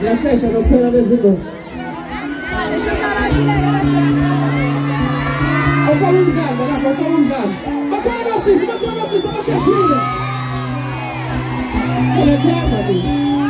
Ziyashesha kuphela lezingoma. Awufaka umdlalo lapho, awufaka umdlalo. Bakhona osisi, bakhona osisi abashadile. Ngiyethemba mina. Usuke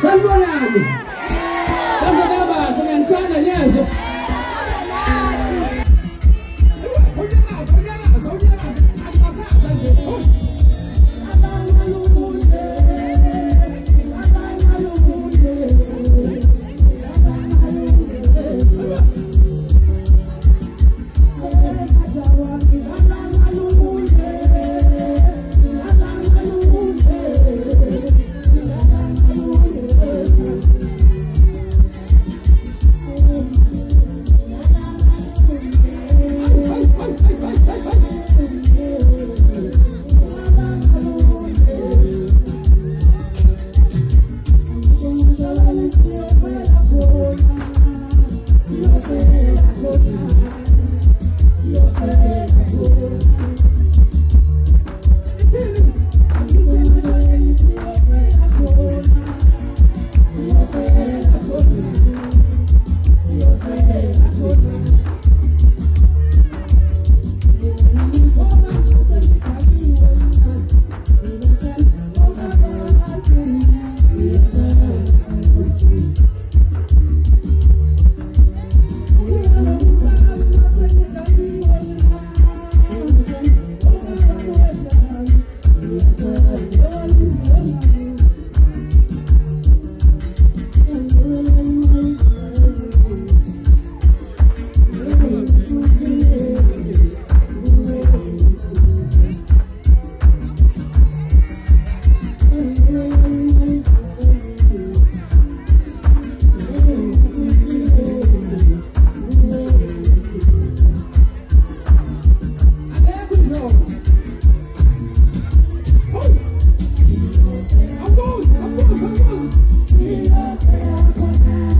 San Roland. Si yo fais la